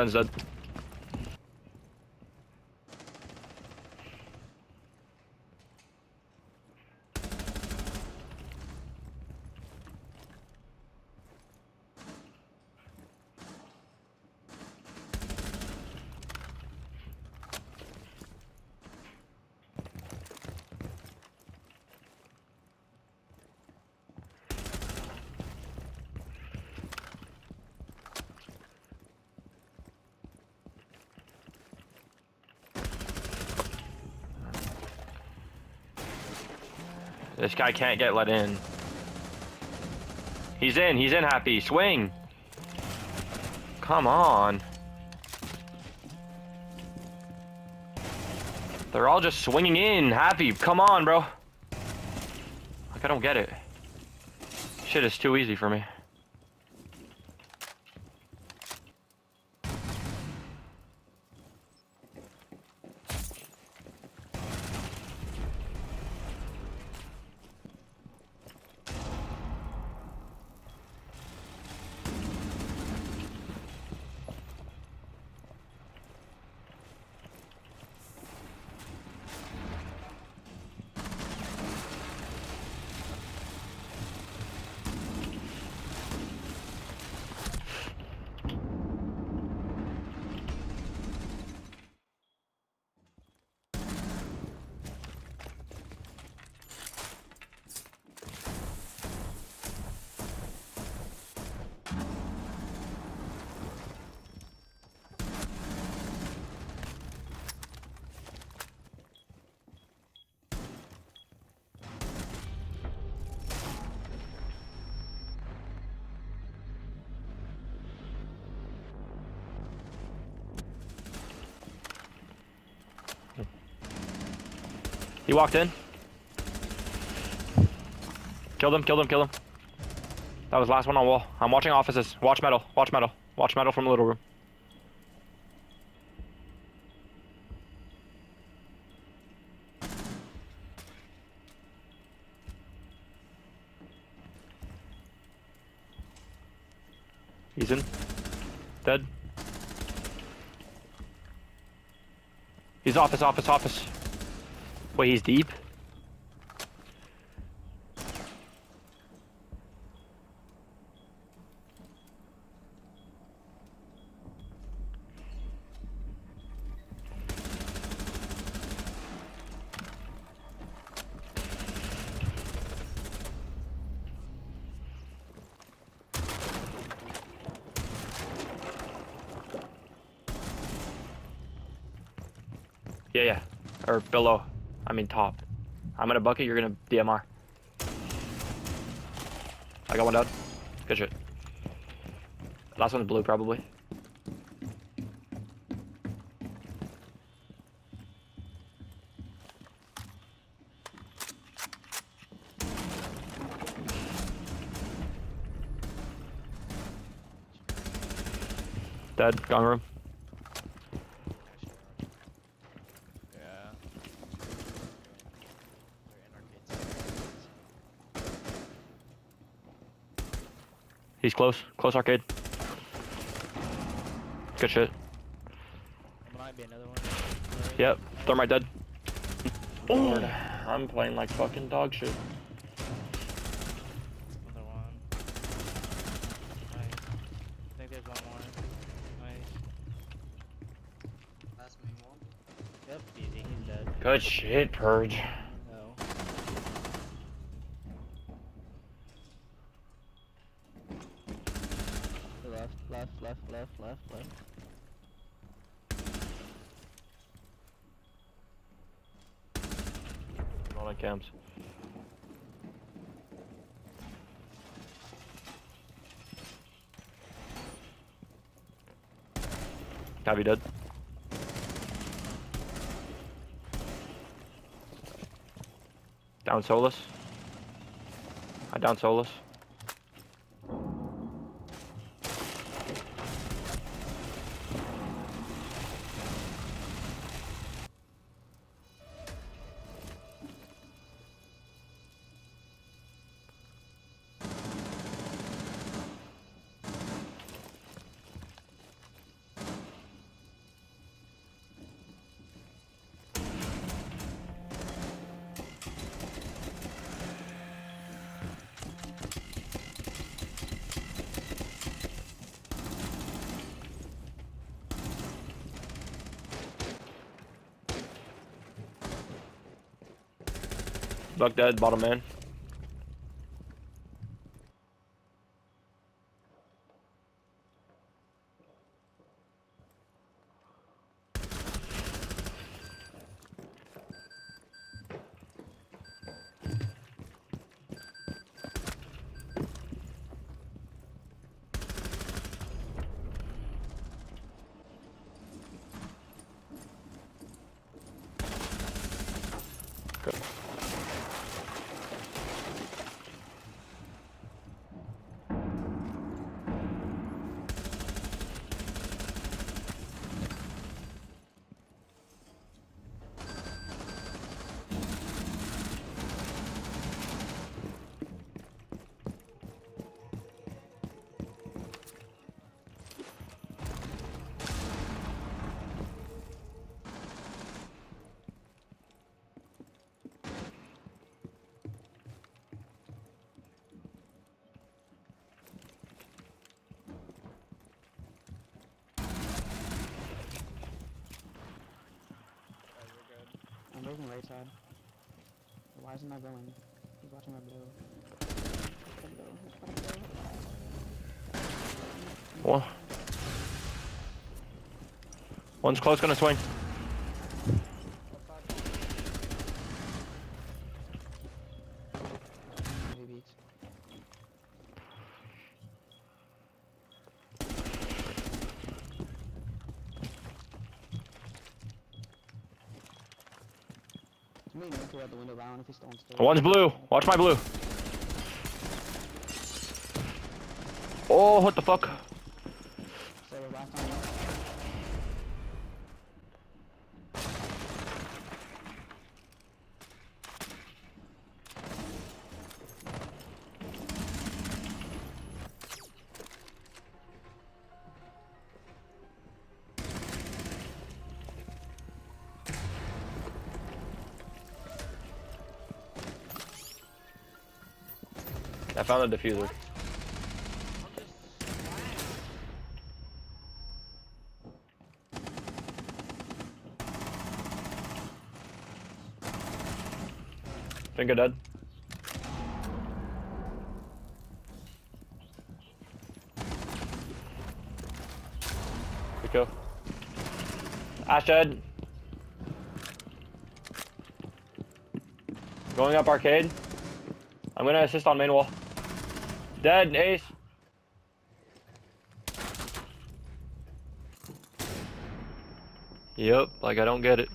Sun's dead. This guy can't get let in. He's in, he's in happy. Swing! Come on. They're all just swinging in. Happy, come on, bro. Like, I don't get it. Shit is too easy for me. He walked in. Killed him, killed him, killed him. That was last one on wall. I'm watching offices. Watch metal, watch metal. Watch metal from little room. He's in. Dead. He's office, office, office. Wait, he's deep? Yeah, yeah. Or below. I mean top. I'm gonna bucket, you're gonna DMR. I got one down. Good shit. Last one's blue, probably. Dead, gone room. Yeah. They're in arcade He's close. Close arcade. Good shit. There might be another one. Yep. Thermite dead. Lord, I'm playing like fucking dog shit. Another one. Nice. I think there's one more. Nice. Last main wall. Yep, easy. He's dead. Good shit, Purge. No. The left, left, left, left, left, left. Not on cams. Cavi dead. Down Solis. I down Solis. Buck dead, bottom man. Side. Why isn't my going? He's watching my blue. One. One's close, gonna swing. One's blue. Watch my blue. Oh, what the fuck? I found the defuser. Finger dead. Go. Ash dead. Going up arcade. I'm gonna assist on main wall. Dead, ace. Yep, like I don't get it.